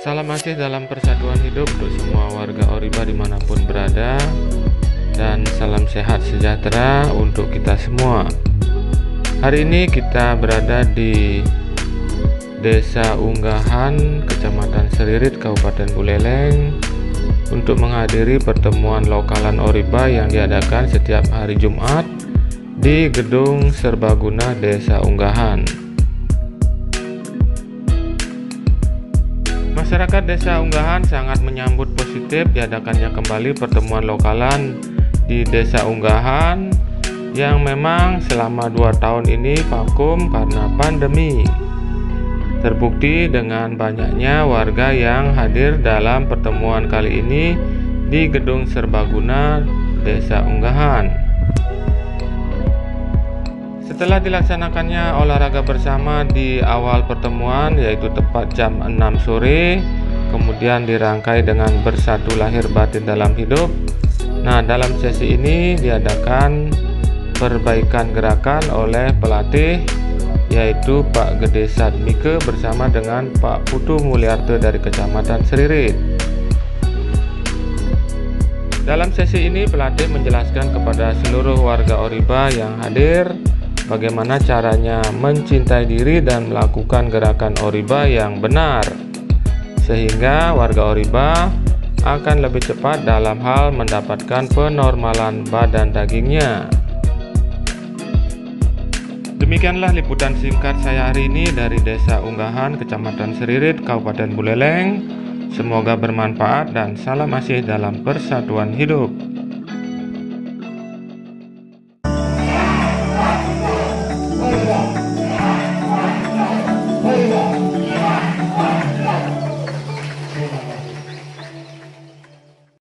Salam masih dalam persatuan hidup untuk semua warga Oriba di mana pun berada. Dan salam sehat sejahtera untuk kita semua. Hari ini kita berada di Desa Unggahan, Kecamatan Seririt, Kabupaten Buleleng Untuk menghadiri pertemuan lokalan Oriba yang diadakan setiap hari Jumat Di Gedung Serbaguna Desa Unggahan Masyarakat Desa Unggahan sangat menyambut positif diadakannya kembali pertemuan lokalan di Desa Unggahan yang memang selama dua tahun ini vakum karena pandemi. Terbukti dengan banyaknya warga yang hadir dalam pertemuan kali ini di Gedung Serbaguna Desa Unggahan. Setelah dilaksanakannya olahraga bersama di awal pertemuan yaitu tepat jam 6 sore kemudian dirangkai dengan bersatu lahir batin dalam hidup. Nah dalam sesi ini diadakan perbaikan gerakan oleh pelatih yaitu Pak Gede Sadmike bersama dengan Pak Putu Mulyarto dari Kecamatan Seririt. Dalam sesi ini pelatih menjelaskan kepada seluruh warga Oriba yang hadir bagaimana caranya mencintai diri dan melakukan gerakan Oriba yang benar sehingga warga Oriba akan lebih cepat dalam hal mendapatkan penormalan badan dagingnya Demikianlah liputan singkat saya hari ini dari Desa Unggahan, Kecamatan Seririt, Kabupaten Buleleng. Semoga bermanfaat dan salam asih dalam persatuan hidup.